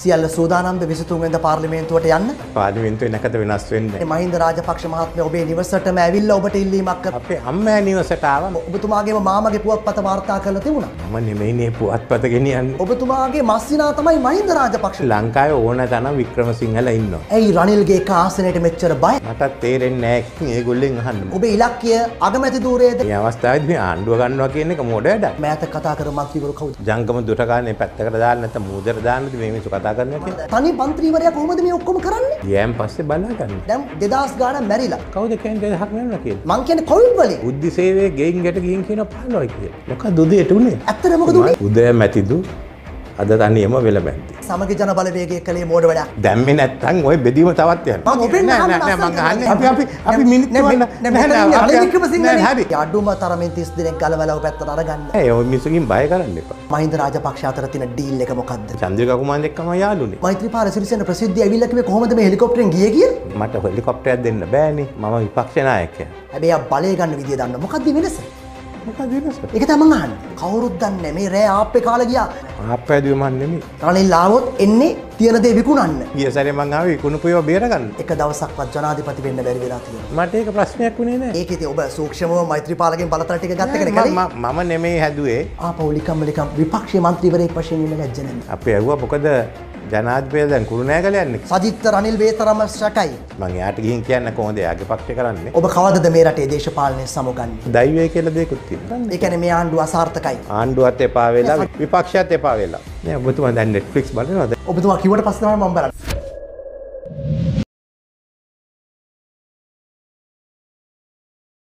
සියල්ල සූදානම්ද විසිතුන්වෙද පාර්ලිමේන්තුවට යන්න පාලිමින්තුව නැකත වෙනස් වෙන්න. මහින්ද රාජපක්ෂ මහත්මය ඔබේ නිවසටම ඇවිල්ල ඔබට ඉල්ලීමක් කර අපේ අම්මෑ නිවසටාව ඔබතුමාගේ මාමගේ පුවත් පත වාර්තා කරල තිබුණ ම නෙමයිනේ පුවත්පත ගෙනියන්න. ඔබතුමාගේ මස්සිනා තමයි මහින්ද රාජපක්ෂ ලංකාය ඕන තන වික්‍රම සිංහල ඉන්න. ඇයි රනිල්ගේ කාසනයට මෙච්චර බය මටත් තේරෙන් නෑ ඒ ගොල්ලෙන් අහන්න. ඔබේ ඉලක්කිය අගමැති දූරේද ඒ අවස්ථාවත් මේ ආණ්ඩුව ගන්නවා කියන එක මොඩඩ. මෑත කතා කර මන්ත්‍රීවරු කවුද ජංගම දුටකානේ පැත්තකට දාන්න නැත මූදර දාන්නද මේ මිනිස්සු කතා කියලා. තනි පන්ත්‍රීවරයා කොහොමද මේ ඔක්කොම කරන්නේ ගෑම් පස්සේ බලා ගන්න. දැම් දෙදස් ගාන මැරිලා කවුද කියන්නේ දෙහක් වෙනවා කියලා. මං කියන කොවිඩ් වලින් බුද්ධි සේවයේ ගෙයින් ගැට ගිහින් කියන 15යි කියලා. මොකක්ද උදේට උනේ? ඇත්තට මොකද උනේ උදය මැතිදු අද තනියම වෙල බැන්ති. සමග ජන බලවේගය කළේ මෝඩ වැඩ දැම්මේ නැත්තම් ওই බෙදීම තවත් යනවා. මම ඔබෙන් නෑ අහන්න නෑ නෑ මං අස්සන් අහන්නේ කරනවා. අපි අපි අපි මිනිත්තු නෑ, වන්න නෑ, මෙතන ඉන්නේ රනිල් වික්‍රමසිංහනේ. හරි. අඩුම තරමින් 30 දිනක් ගලවලා ඔය පැත්තට අරගන්න ඒ ඔය මිනිස්සුකින් බය කරන්න එපා. මහින්ද රාජපක්ෂ අතර තියෙන ඩීල් එක මොකද්ද චන්ද්‍රිකා කුමාරන් එක්කම යාළුනේ. මෛත්‍රීපාල සිරිසේන ප්‍රසිද්ධිය ඇවිල්ලා කිව්වේ කොහොමද මේ හෙලිකොප්ටරෙන් ගියේ කියලා මට හෙලිකොප්ටරයක් දෙන්න බෑනේ. මම විපක්ෂ නායකයා. හැබැයි බලය ගන්න විදිය දන්න මොකද්ද වෙනස වෙනස? ඒක තමයි මං අහන්නේ කවුරුත් දන්නේ නැහැ. මේ රෑ ආප්පේ කාලා ගියා ආප්පෑදුවේ මන් නෙමෙයි. රනිල් ආවොත් එන්නේ තියෙන දේ විකුණන්න ගිය සැරේ මං ආවේ කුණුපුයව බේරගන්න. එක දවසක්වත් ජනාධිපති වෙන්න බැරි වෙලා තියෙනවා මට ඒක ප්‍රශ්නයක් වුණේ නෑ. ඒක ඉතින් ඔබ සූක්ෂමව මෛත්‍රීපාලගෙන් බලතල ටික ගත්ත කෙනෙක් නෑ, කලේ මම නෙමෙයි හැදුවේ. ආපහු ලිකම් ලිකම් විපක්ෂීය මන්ත්‍රීවරයෙක් වශයෙන් නැහැ අපි ඇහුවා මොකද ජනාධිපති දැන් කුරුණෑගල යන්නේ. සජිත් රනිල් වේතරම ශකයි මං එයාට ගිහින් කියන්න කොහොමද එයාගේ පක්ෂ කරන්නේ. ඔබ කවදද මේ රටේ දේශපාලනය සමුගන්නේ දෛවය කියලා. ඒ කියන්නේ මේ ආණ්ඩුව අසාර්ථකයි ආණ්ඩුවත් එපා වෙලා විපක්ෂයත් එපා වෙලා. ඔබතුමා දැන් Netflix බලනවද? ඔබතුමා කිව්වට පස්සේ තමයි මම බලන්නේ